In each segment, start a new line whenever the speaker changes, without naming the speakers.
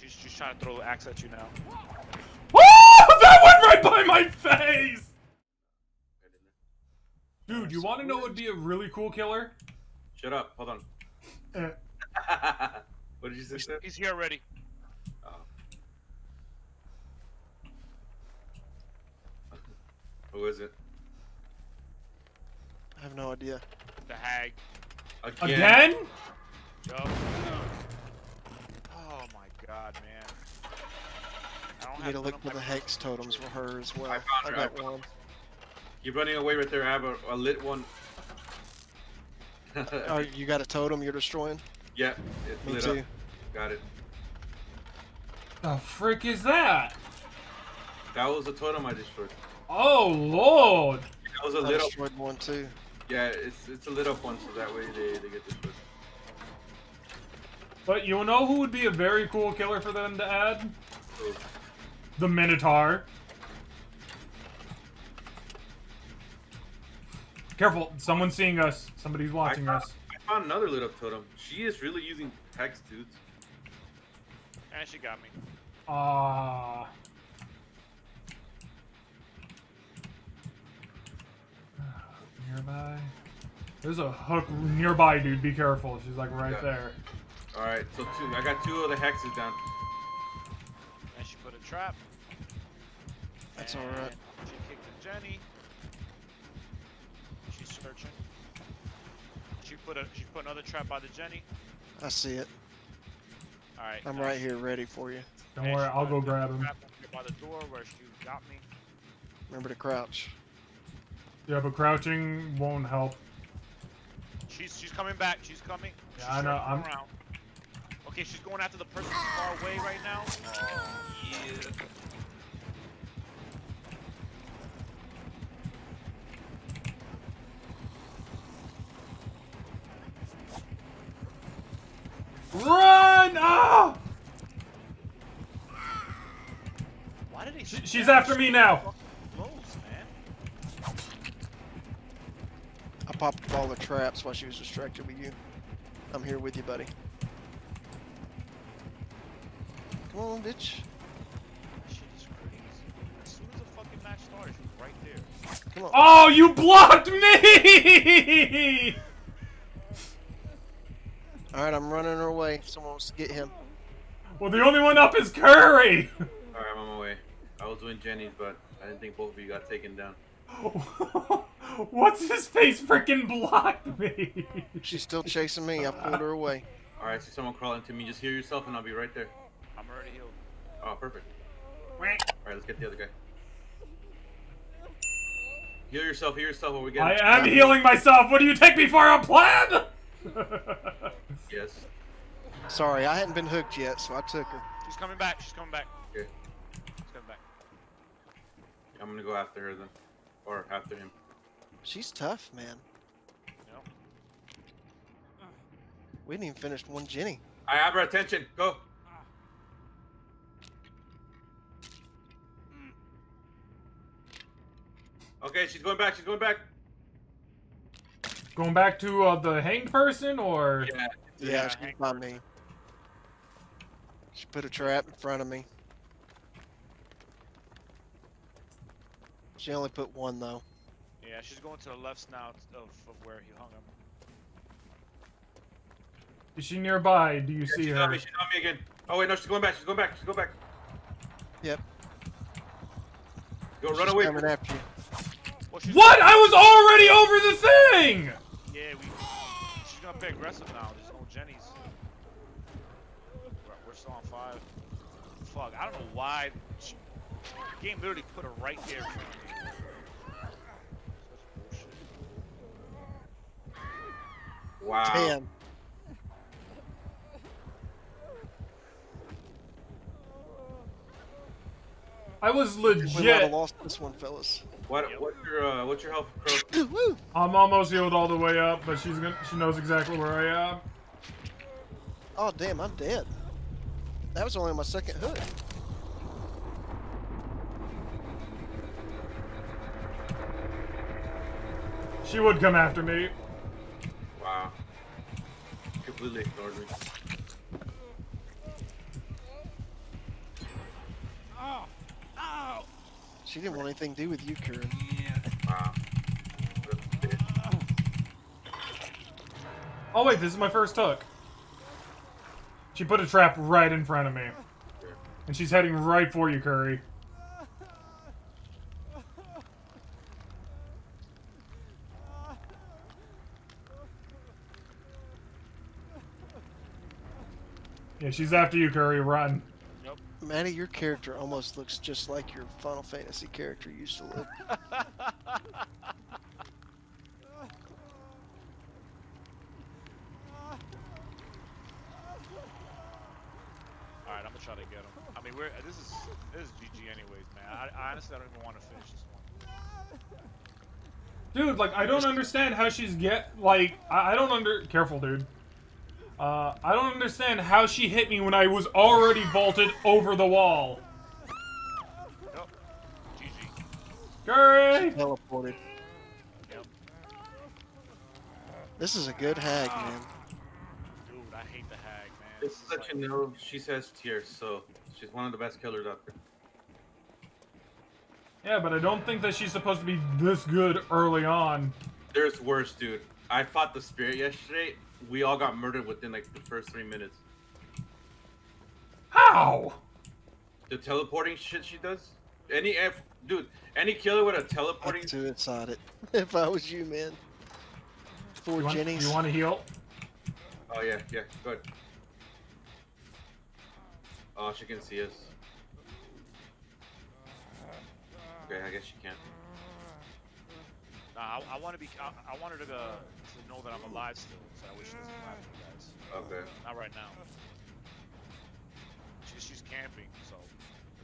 She's she's trying to throw the axe at you now.
Woo! That went right by my face! Dude, you want to know what would be a really cool killer?
Shut up. Hold on.
Eh.
what did you say? Seth?
He's here already.
Oh. Who is it?
I have no idea.
The hag.
Again?
Again?
Yup. My god, man. I don't
You need to
none
look
of
for the hex totems for her as well.
I found her, I
got
found
one.
Keep running away right there. I have a, a lit one.
Oh, you got a totem you're destroying?
yeah, it's
Me
lit
too.
up. Got it.
The frick is that?
That was a totem I destroyed.
Oh lord!
That was a
I
lit up.
one too.
Yeah, it's it's a lit up one, so that way they, they get destroyed.
But you know who would be a very cool killer for them to add? The Minotaur. Careful, someone's seeing us. Somebody's watching
I
us.
I found another lit up totem. She is really using text, dudes.
And she got me.
Ah. Nearby. There's a hook nearby, dude. Be careful. She's like right
Yeah.
there.
All right, so two. I got two of the hexes down.
And she put a trap.
That's alright.
She kicked the Jenny. She's searching. She put a she put another trap by the Jenny.
I see it.
Alright.
I'm right here ready for you.
Don't
and
worry, I'll go grab him.
trap up By the door where she got me.
Remember to crouch.
Yeah, but crouching won't help.
She's she's coming back. She's coming.
Yeah,
she's
I know, I'm-
Around. Okay, she's going after the person far away right now. Oh, yeah.
Run! Ah!
Why did they?
She- she's
that
after me now.
fucking Close, man.
I popped all the traps while she was distracted with you. I'm here with you, buddy. Come on, bitch.
Shit is crazy. As soon as the fucking match started, she was right there.
Come on.
Oh, you blocked me!
Alright, I'm running her away. Someone wants to get him.
well, the only one up is Kuri.
All right, I'm on my way. I was doing Jenny's, but I didn't think both of you got taken down.
What's his face freaking blocked me?
She's still chasing me. I pulled her away.
All right, see someone crawling to me. Just hear yourself, and I'll be right there.
I'm already healed.
Oh, perfect. All right, let's get the other guy. Heal yourself. Heal yourself. While we get.
I am healing myself. What do you take me for a plan?
Yes.
Sorry, I hadn't been hooked yet, so I took her.
She's coming back. She's coming back.
Okay.
She's coming back.
I'm gonna go after her then, or after him.
She's tough, man.
Yep.
We didn't even finish one Jenny.
I have her attention. Go. Okay, she's going back. She's going back.
Going back to uh, the hanged person, or
Yeah.
Yeah,
Yeah,
she's
hang
me. She put a trap in front of me. She only put one though.
Yeah, she's going to the left snout of, of where he hung him.
is she nearby? Do you
Yeah,
see
she's
her?
on me. She's on me again. Oh wait, no, she's going back. She's going back. She's going back.
Yep.
Go run
She's
away.
coming after you.
Well,
What? I was already over the thing.
Yeah, we. She's gonna be aggressive now. There's no Jenny's. We're, we're still on five. Fuck, I don't know why. She, the game literally put her right there. in front of me. Such bullshit.
Wow.
Damn.
I was legit.
We might have lost this one, fellas.
What?
Yep.
What's your uh, What's your health,
Kro?
I'm almost healed all the way up, but she's gonna. She knows exactly where I am.
Oh damn, I'm dead. That was only my second hook.
She would come after me.
Wow. Completely ignored me.
She didn't want anything to do with you, Kieran.
Oh wait, this is my first hook. She put a trap right in front of me. And she's heading right for you, Kuri. Yeah, she's after you, Kuri. Run.
Maddie, your character almost looks just like your Final Fantasy character used to look.
All right, I'm gonna try to get him. I mean, we're this is this is GG anyways, man. I, I honestly I don't even want to finish this one.
Dude, like, I don't understand how she's get, like, I, I don't under, careful, dude. Uh, I don't understand how she hit me when I was already vaulted over the wall.
Nope. GG.
Teleported.
Yep.
This is a good hag, man.
Dude, I hate the hag, man.
Just to
is
let you know, she says tears, so she's one of the best killers out there.
Yeah, but I don't think that she's supposed to be this good early on.
There's worse, dude. I fought the spirit yesterday. We all got murdered within like the first three minutes.
How?
The teleporting shit she does. Any F, dude. Any killer with a
I'd
teleporting.
suicide it if I was you, man. For
You want, you want to heal?
Oh yeah, yeah. Good. Oh, she can see us. Okay, I guess she can.
Nah, I, I want to be. I, I want her to, uh, to know that I'm alive still. So I wish she doesn't come after you guys.
Okay.
Not right now. She's she's camping, so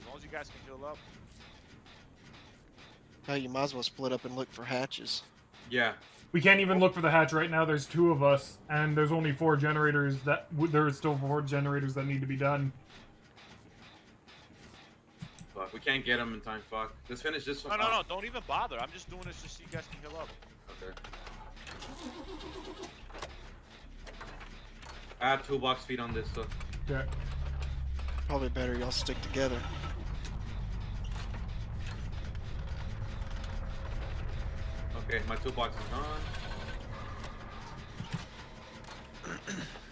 as long as you guys can heal up.
Hell, you might as well split up and look for hatches.
Yeah.
We can't even look for the hatch right now. There's two of us, and there's only four generators that. w- There's still four generators that need to be done.
Fuck, we can't get them in time. Fuck. Let's finish this
No, no, no! Don't even bother. I'm just doing this just so you guys can heal up.
Okay. I have toolbox speed on this, so.
Okay.
Probably better y'all stick together.
Okay, my toolbox is gone.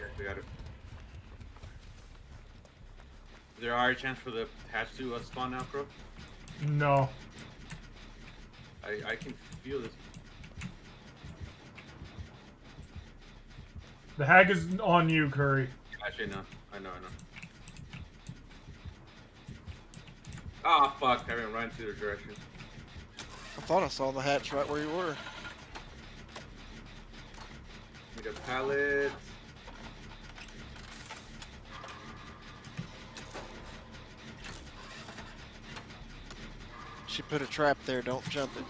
Okay, we got it. Is chance for the hatch to uh, spawn now, bro?
No.
I, I can feel this.
The hag is on you, Kuri.
Actually, no. I know, I know. Ah, fuck. I haven't run to the direction.
I thought I saw the hatch right where you were.
We got pallets.
She put a trap there. Don't jump it.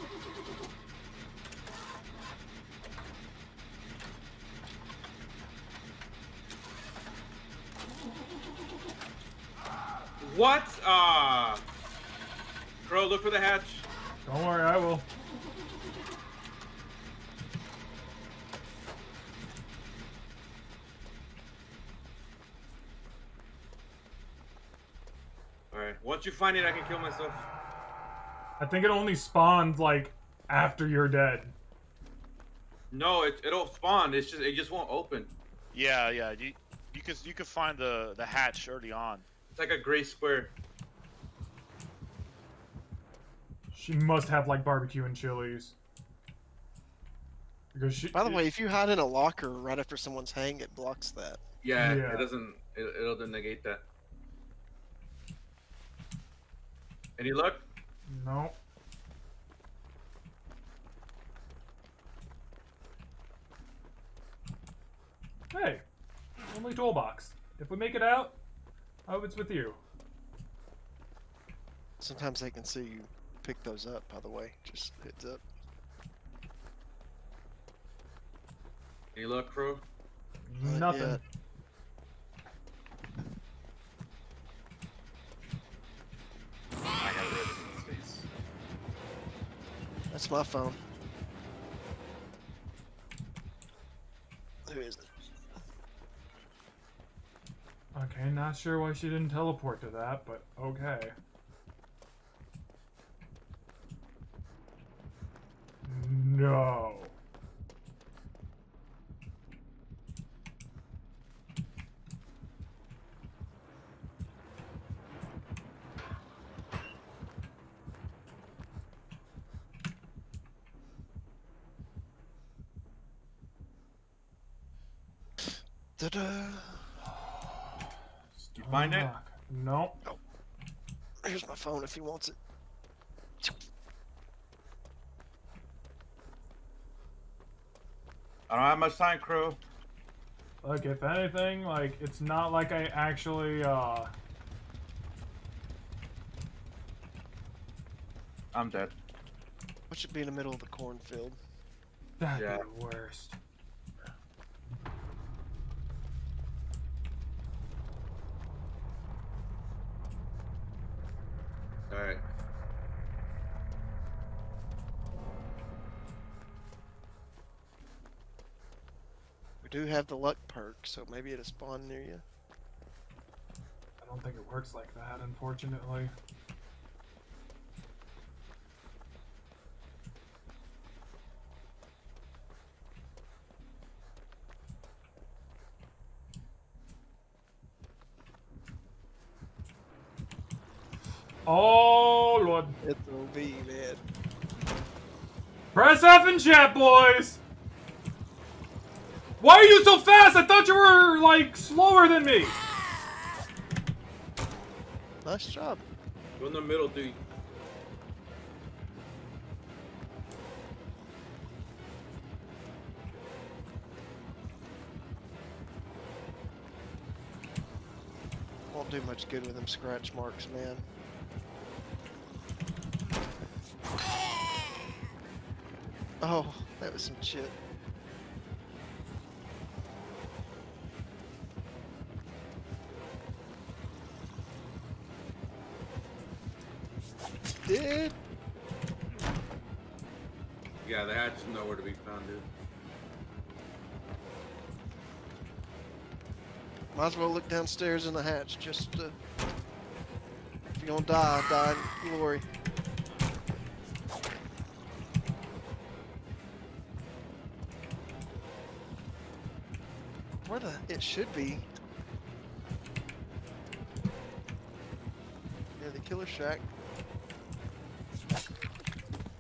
What? Ah. Kro, look for the hatch.
Don't worry, I will.
Alright. Once you find it, I can kill myself.
I think it only spawns like after you're dead.
No, it, it'll spawn. It's just it just won't open.
Yeah, yeah. You you could you could find the the hatch early on.
It's like a gray square.
She must have like barbecue and chilies. Because she.
By the way, if you hide in a locker right after someone's hang, it blocks that.
Yeah,
Yeah.
it doesn't. It, it'll negate that. Any luck?
No. Hey, only toolbox. If we make it out, I hope it's with you.
Sometimes they can see you pick those up. By the way, just heads up.
Any luck, crew?
Not
Nothing.
yet. That's my phone. Who is it?
Okay, not sure why she didn't teleport to that, but okay. No.
You find it?
Unlock. Nope.
Here's my phone if he wants it.
I don't have much time, crew.
Look, if anything, like, it's not like I actually, uh...
I'm dead.
What should be in the middle of the cornfield?
That'd
Yeah.
be the worst.
Alright.
We do have the luck perk, so maybe it'll spawn near you.
I don't think it works like that, unfortunately. Oh, Lord.
It's OV, man.
Press F and chat, boys! Why are you so fast? I thought you were, like, slower than me!
Nice job.
Go in the middle, dude.
Won't do much good with them scratch marks, man. Oh, that was some shit. Dude,
Yeah, the hatch is nowhere to be found, dude.
might as well look downstairs in the hatch. Just, uh, if you're gonna die, die in glory. Where the? It should be. Yeah, the killer shack.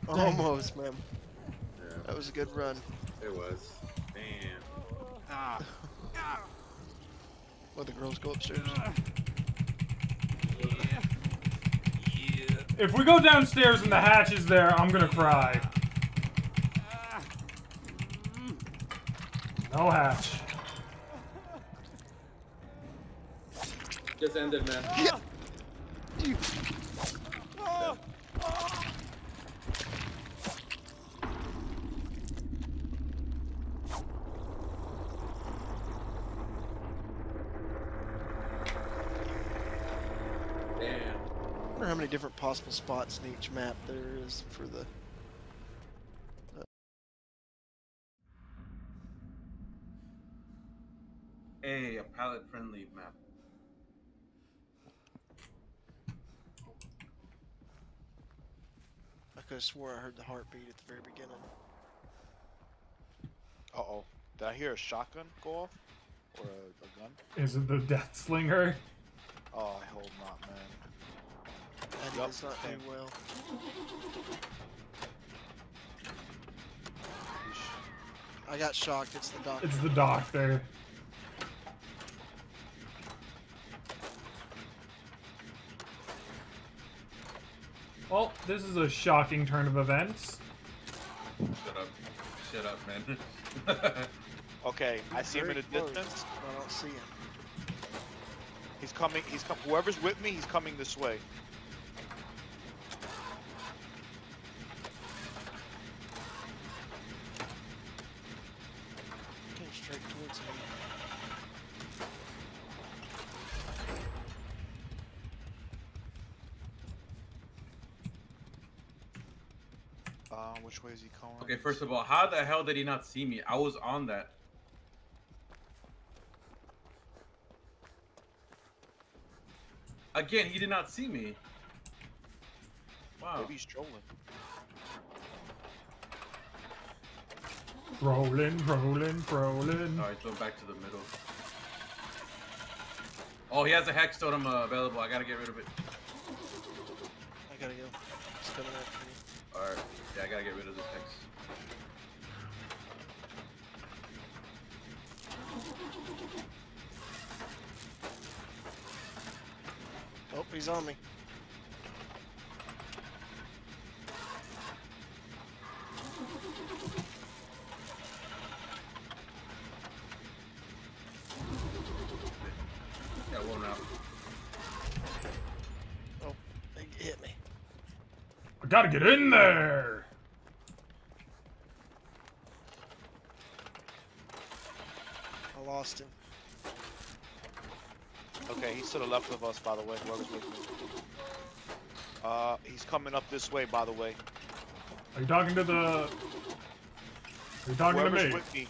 Almost, man.
Yeah,
That was a good run.
it was. Damn. Ah.
Let the girls go upstairs.
If we go downstairs and the hatch is there, I'm gonna cry. No hatch.
Just ended, man.
You-
Damn.
I wonder how many different possible spots in each map there is for the.
Hey, a pallet friendly map.
I could have swore I heard the heartbeat at the very beginning.
Uh oh. Did I hear a shotgun go off? Or a, a gun?
Is it the Deathslinger?
Oh, I hope not, man.
And
Yup,
does not do well. I got shocked. It's the doctor.
It's the doctor. Well, this is a shocking turn of events.
Shut up. Shut up, man.
Okay, I see him in
Very
the distance.
but I don't see him.
He's coming. He's com- Whoever's with me, he's coming this way.
Came straight towards me.
Uh, Which way is he going?
Okay, first of all, how the hell did he not see me? I was on that. Again, he did not see me. Wow.
Maybe he's trolling.
Rolling, rolling, rolling.
Alright, throw back to the middle. Oh, he has a hex totem uh, available. I gotta get rid of it.
I gotta go. It's coming after me.
Alright, yeah, I gotta get rid of this hex.
Oh, he's on me.
Gotta get in there.
I lost him.
Okay, he's to the left of us, by the way. Whoever's with me. Uh, he's coming up this way, by the way.
Are you talking to the? Are you talking to
Whoever's
me?
with me,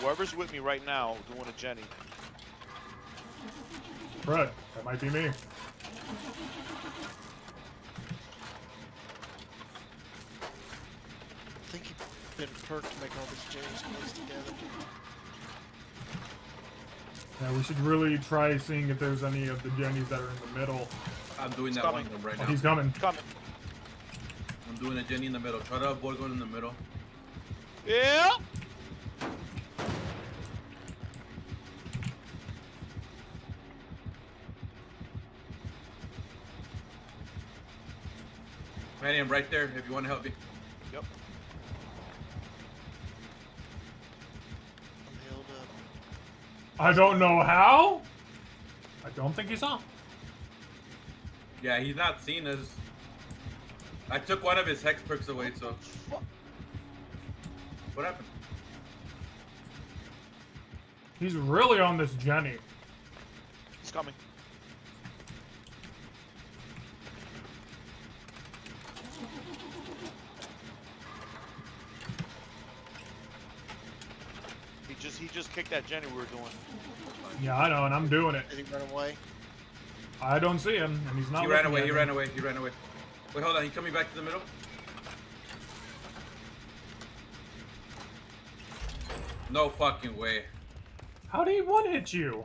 whoever's with me right now, doing a Jenny.
Fred, that might be me.
I think he did a perk to make all these James close together.
Yeah, we should really try seeing if there's any of the Jennies that are in the middle.
I'm doing
He's
that
coming.
one right
Oh,
now.
he's coming.
Coming.
I'm doing a Jenny in the middle. Try to avoid going in the middle.
Yeah.
Manny, I'm right there if you want to help me.
Yep.
I'm healed up.
I don't know how. I don't think he's on.
Yeah, he's not seen us. I took one of his hex perks away, so. What happened?
He's really on this Jenny.
He's coming. He just he that Jenny we were doing.
Yeah, I know, and I'm doing it.
Did he run away?
I don't see him, and he's not.
He ran away, he
me.
ran away, he ran away. Wait, hold on, he coming back to the middle? No fucking way.
How did he one hit you?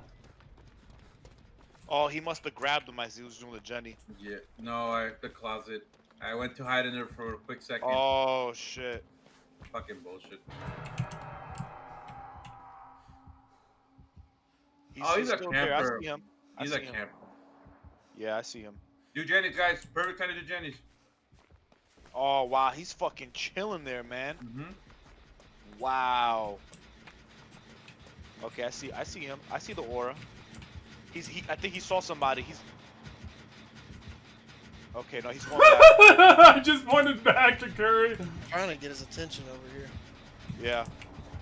Oh, he must have grabbed him as he was doing the Jenny.
Yeah, no, I the closet. I went to hide in there for a quick second.
Oh shit.
Fucking bullshit.
He's,
Oh, he's a
still there. I see him. I
He's
see
a
him.
camp.
Yeah, I see him.
Do Jenny's, guys. Perfect time to do Jenny's.
Oh wow, he's fucking chilling there, man.
Mm-hmm.
Wow. Okay, I see. I see him. I see the aura. He's. He. I think he saw somebody. He's. Okay, no, he's going back.
I just pointed back to Kuri.
Trying to get his attention over here.
yeah.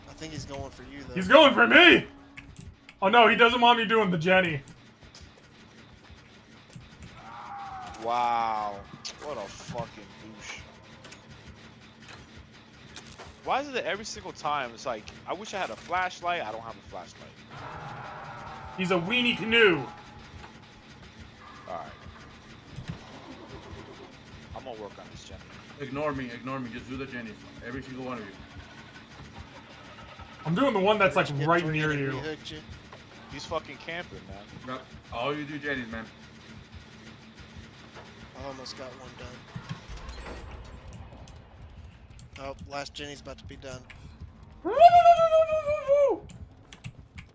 I think he's going for you though.
He's going for me. Oh no, he doesn't want me doing the Jenny.
Wow. What a fucking douche. Why is it that every single time it's like, I wish I had a flashlight. I don't have a flashlight.
He's a weenie canoe.
All right. I'm gonna work on this, Jenny.
Ignore me, ignore me. Just do the Jenny. Every single one of you.
I'm doing the one that's like right near
that
you.
We hooked you.
He's fucking camping, man.
Yep. All you do Jenny's, man.
I almost got one done. Oh, last Jenny's about to be done.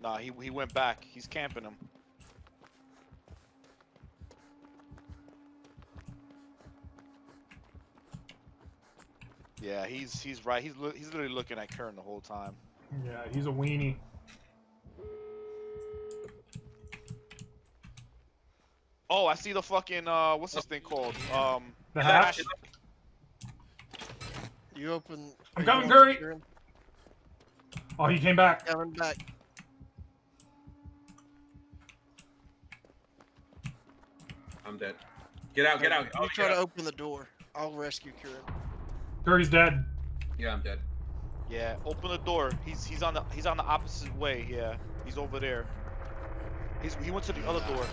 Nah, he he went back. He's camping him. Yeah, he's he's right. He's he's literally looking at Kern the whole time.
Yeah, he's a weenie.
Oh, I see the fucking uh, what's this thing called? Um,
The
the
hatch?
hatch-
You open.
I'm coming,
going Kuri.
Oh, he came back.
Coming back.
I'm dead. Get out, get out.
You
Oh,
try to
out.
open the door. I'll rescue Kieran.
Kuri's dead.
Yeah, I'm dead.
Yeah, open the door. He's he's on the he's on the opposite way. Yeah, he's over there. He's he went to the other door.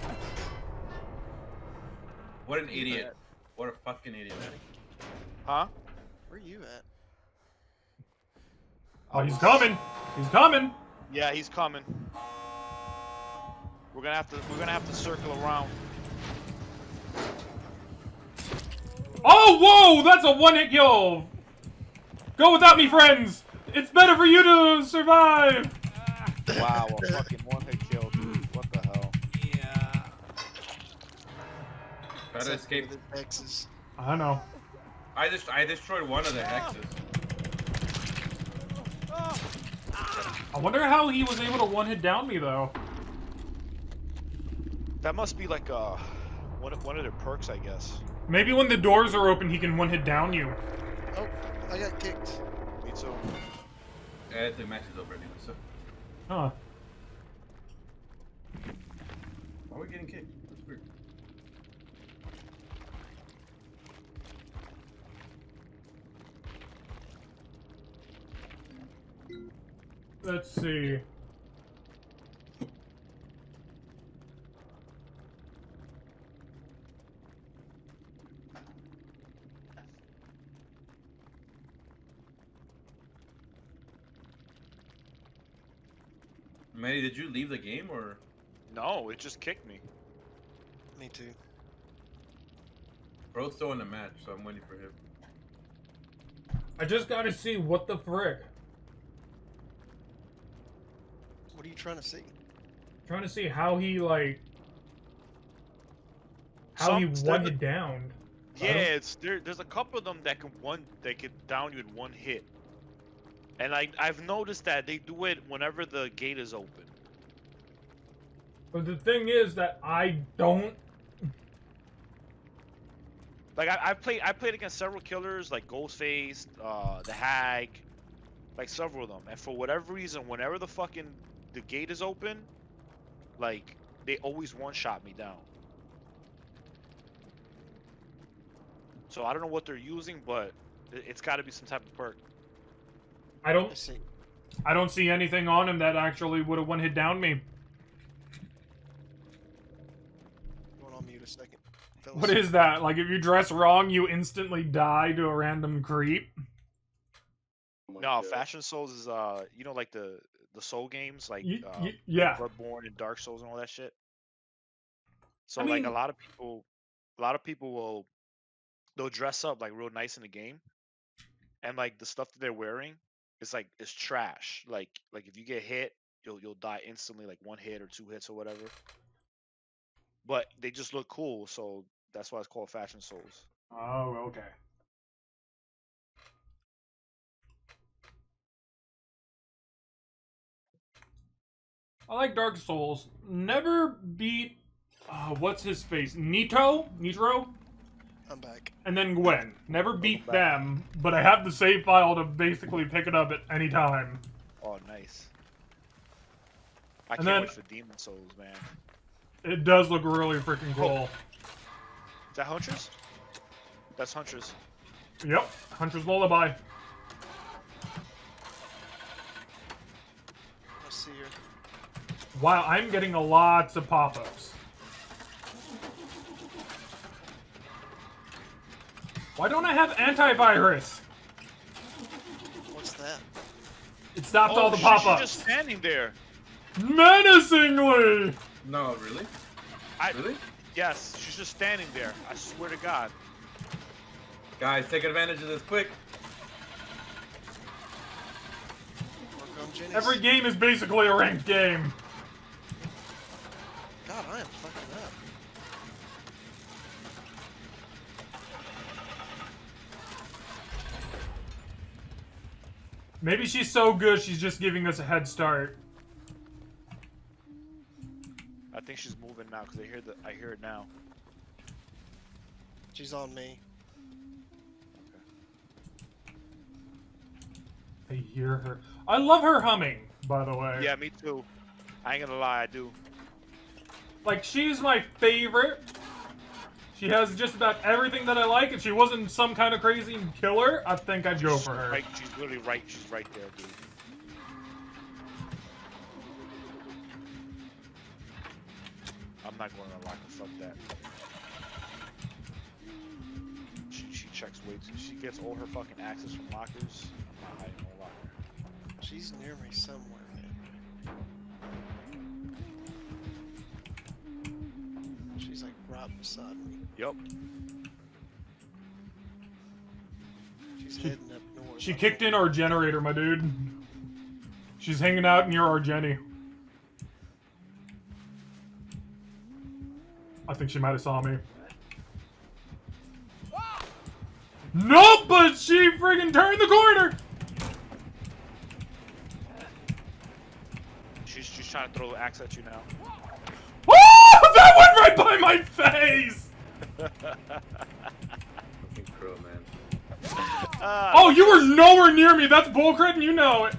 What an idiot. What a fucking idiot.
Huh?
Where are you at?
Oh, he's coming. He's coming.
Yeah, he's coming. We're gonna have to we're gonna have to circle around.
Oh, whoa! That's a one-hit kill. Go without me, friends. It's better for you to survive.
Wow, a fucking one hit kill, dude. What the hell?
Yeah.
Try to escape.
With X's.
I know.
I just I destroyed one of the hexes.
I wonder how he was able to one-hit down me though.
That must be like uh one of, one of their perks, I guess.
Maybe when the doors are open, he can one-hit down you.
Oh, I got kicked.
Me too.
Yeah, the match is over anyway, so.
Huh.
Why are we getting kicked?
Let's see.
Manny, did you leave the game or?
No, it just kicked me.
Me too.
Bro's still in the match, so I'm waiting for him.
I just gotta see what the frick.
What are you trying to see?
Trying to see how he like how he
Some-
one hit down.
Yeah,
don't-
it's there. There's a couple of them that can one that can down you in one hit, and I I've noticed that they do it whenever the gate is open.
But the thing is that I don't.
Like I, I played I played against several killers like Ghostface, uh, the Hag, like several of them, and for whatever reason, whenever the fucking the gate is open, like they always one shot me down. So I don't know what they're using, but it, it's got to be some type of perk.
I
I
don't.
see.
I don't see anything on him that actually would have one hit down me.
Going on mute a second. fellas.
What is that? Like if you dress wrong, you instantly die to a random creep.
No, Fashion Souls is uh, you know, like the the Soul games, like
Y-
uh,
y- yeah.
Bloodborne and Dark Souls and all that shit. So
I
like a lot of people, a lot of people will, they'll dress up like real nice in the game, and like the stuff that they're wearing is like it's trash. Like like if you get hit, you'll you'll die instantly, like one hit or two hits or whatever. But they just look cool, so that's why it's called Fashion Souls.
Oh, okay. I like Dark Souls. Never beat. Uh, what's his face? Nito? Nitro?
I'm back.
And then Gwyn. Never beat them, but I have the save file to basically pick it up at any time.
Oh, nice. I
And
can't
then-
wait for Demon Souls, man.
It does look really freaking cool.
Is that Huntress? That's Huntress.
Yep, Huntress Lullaby. Wow, I'm getting a lots of pop-ups. Why don't I have antivirus?
What's that?
It stopped
oh,
all the
shit, she's
pop-ups.
just standing there.
Menacingly!
No, really?
I,
Really?
Yes, she's just standing there. I swear to God.
Guys, take advantage of this quick.
Work on Jenny's.
Every game is basically a ranked game.
God, I am fucking up.
Maybe she's so good she's just giving us a head start.
I think she's moving now because I hear the I hear it now.
She's on me.
I hear her. I love her humming, by the way.
Yeah, me too. I ain't gonna lie, I do.
Like, she's my favorite. She has just about everything that I like. If she wasn't some kind of crazy killer, I think I'd go for her.
Right, she's literally right. She's right there, dude. I'm not going to lock her. Fuck that. She, she checks way too. She gets all her fucking access from lockers. I'm not hiding no locker.
She's near me somewhere. She's like right beside me.
Yep.
She's
She-
heading up north.
She
I'm
kicked in our generator, my dude. She's hanging out near our Jenny. I think she might have saw me. Nope, but she friggin' turned the corner!
She's she's trying to throw axe at you now.
Oh, that went right by my face!
Fucking Kro, man.
Ah,
Oh, you were nowhere near me. That's bullcrit, and you know it.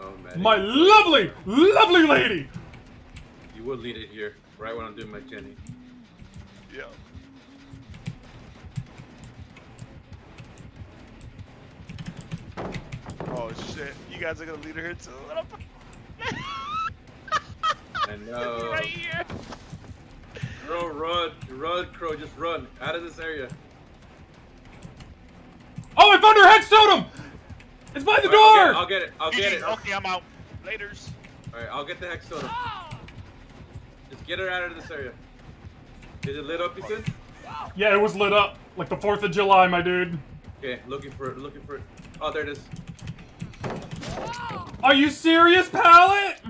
Oh man.
My lovely, lovely lady.
You would lead it here, right when I'm doing my Jenny.
yeah. Oh shit! You guys are gonna lead her here too. What up?
I know.
right here.
Kro, run, run, Kro, just run out of this area.
Oh, I found her hex totem. It's by the
Alright,
door.
I'll get it. I'll get it. I'll get it.
Okay, I'm out. Later's.
All right, I'll get the hex totem. Ah! Just get her out of this area. Is it lit up, you said?
Yeah, it was lit up like the Fourth of July, my dude.
Okay, looking for it. Looking for it. Oh, there it is. Ah!
Are you serious, pallet?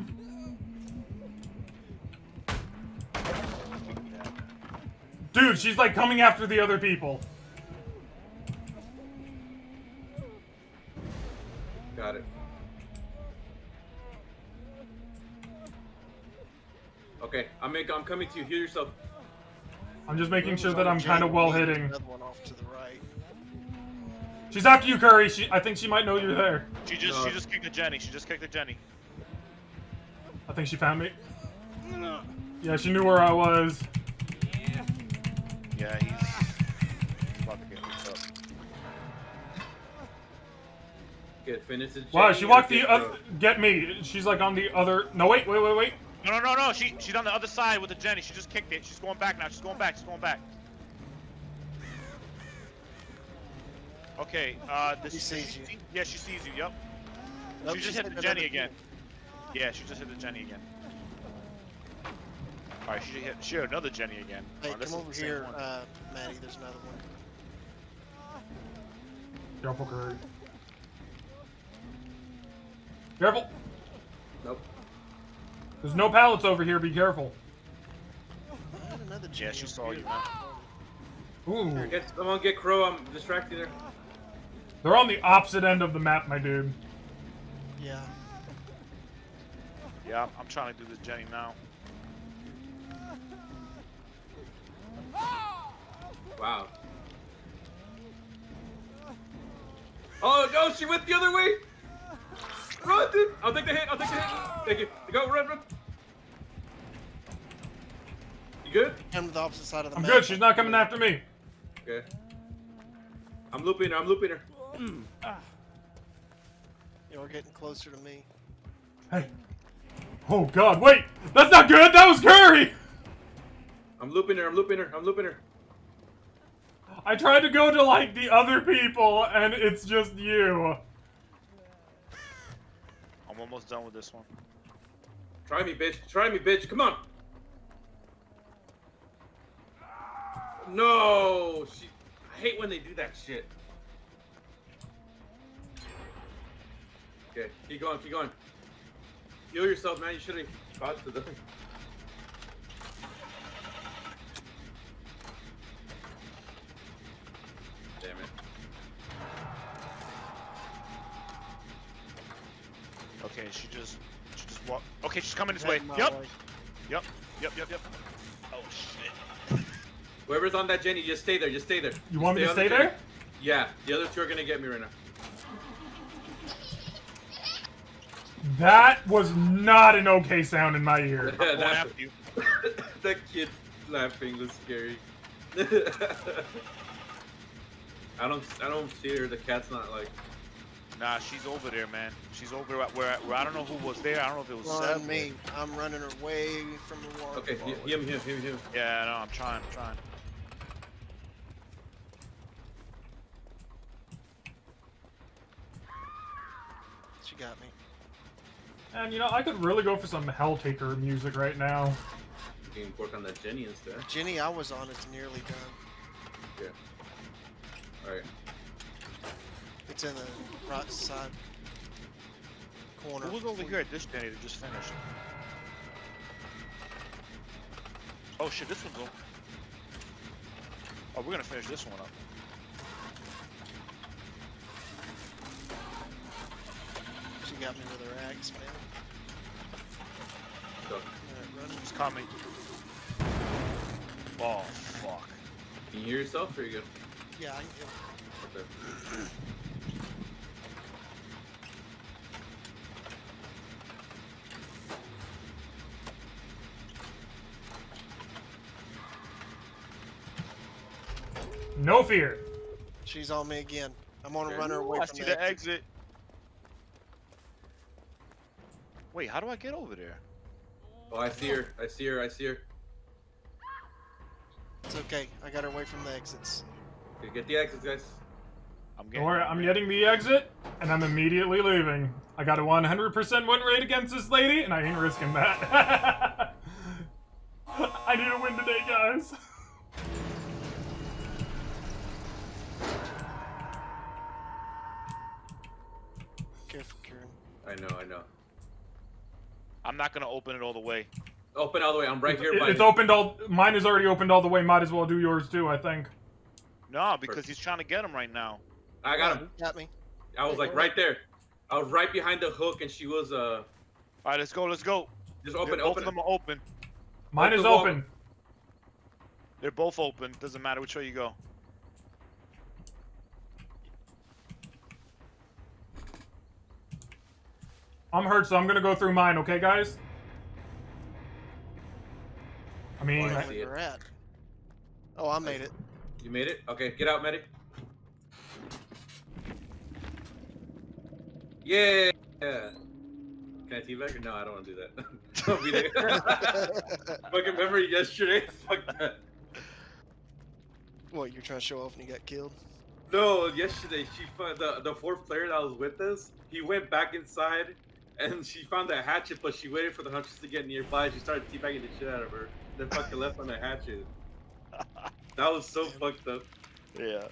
Dude, she's like coming after the other people.
Got it. Okay, I'm make, I'm coming to you. Heal yourself.
I'm just making sure that I'm kind of well hitting.
Another one off to the right.
She's after you, Kuri. She, I think she might know you're there.
She just
No.
she just kicked the Jenny. She just kicked the Jenny.
I think she found me. Yeah, she knew where I was.
Yeah, he's, he's about to get hooked up.
Okay, finish the
Wow, she walked the. Kro. Get me. She's like on the other. No, wait, wait, wait, wait.
No, no, no, no. She she's on the other side with the Jenny. She just kicked it. She's going back now. She's going back. She's going back. Okay. Uh, this
She sees you.
see- Yeah, she sees you. Yep.
Nope,
she just hit the Jenny again. Yeah, she just hit the Jenny again. All right, she hit. She hit another Jenny again.
Hey,
Oh,
come over here,
one.
uh, Maddie. There's another one.
Careful, Kuri. Careful.
Nope.
There's no pallets over here. Be careful.
I had another
Yeah,
Jenny
she saw
here.
you, man.
Ooh.
Get someone get Kro. I'm distracted there.
They're on the opposite end of the map, my dude.
Yeah.
Yeah, I'm, I'm trying to do this Jenny now.
Wow. Oh no, she went the other way. Run, dude. I'll take the hit. I'll take the hit. Thank you. Go, run, run. You good?
Come to the opposite side of the
I'm
map.
good. She's not coming after me.
Okay. I'm looping her. I'm looping her.
You're getting closer to me.
Hey. Oh God! Wait. That's not good. That was Kuri.
I'm looping her. I'm looping her. I'm looping her.
I tried to go to like the other people, and it's just you.
I'm almost done with this one.
Try me, bitch. Try me, bitch. Come on. No, she. I hate when they do that shit. Okay, keep going, keep going. Heal yourself, man. You should have got to them.
Coming this way.
my
Yep.
way.
Yep. Yep. Yep. Yep. Oh shit.
Whoever's on that Jenny, just stay there. Just stay there.
You want me to
on the
stay
Jenny.
there?
Yeah, the other two are gonna get me right now.
That was not an okay sound in my ear.
Going
That-
after you.
that kid laughing was scary. I don't I don't see her. The cat's not like.
Nah, she's over there, man. She's over at where, where I don't know who was there. I don't know if it was
Run
Seth.
me. I'm running away from the water.
Okay,
far
he-
away.
him, him, him, him.
Yeah, no, I'm trying, I'm trying.
She got me.
And you know, I could really go for some Helltaker music right now.
You can work on that Jenny instead.
Jenny, I was on. It's nearly done.
Yeah. All right.
It's in the right side corner.
Who was over here at this Jenny that just finished? Oh shit, this one's over. Oh, we're gonna finish this one up.
She got me with her axe, man.
So,
Alright, running.
It's coming. Oh fuck.
can you hear yourself or you good?
Yeah, I can
Okay.
No fear.
She's on me again. I'm gonna
There
run her away
go. I
from
see
the
the exit. Wait, how do I get over there?
Oh, I see her. I see her. I see her.
It's okay. I got her away from the exits.
Okay, get the exits, guys.
I'm
Don't
getting.
worry, I'm getting the exit, and I'm immediately leaving. I got a 100% win rate against this lady, and I ain't risking that. I need a win today, guys.
Careful, Kurin.
I know. I know.
I'm not gonna open it all the way.
Open all the way. I'm right here.
It-
by
it's opened all. Mine is already opened all the way. Might as well do yours too. I think.
No, because he's trying to get him right now.
I got him.
Got me.
I was like right there. I was right behind the hook, and she was uh
All right, let's go. Let's go.
just open,
Both
open.
of them are open.
Mine
Open
is
the wall.
open.
They're both open. Doesn't matter which way you go.
I'm hurt, so I'm gonna go through mine. Okay, guys. I mean,
Oh, I
I-
see
Where you're at. Oh, I made it.
You made it. Okay, get out, medic. Yeah. Can I teabag or no? I don't want to do that. Don't be there. Fucking remember yesterday? Fuck that.
what, you're trying to show off and you got killed?
No, yesterday she found the the fourth player that was with us. He went back inside, and she found that hatchet, but she waited for the hunters to get nearby. She started teabagging the shit out of her. Then fucking left on the hatchet. That was so fucked up.
Yeah.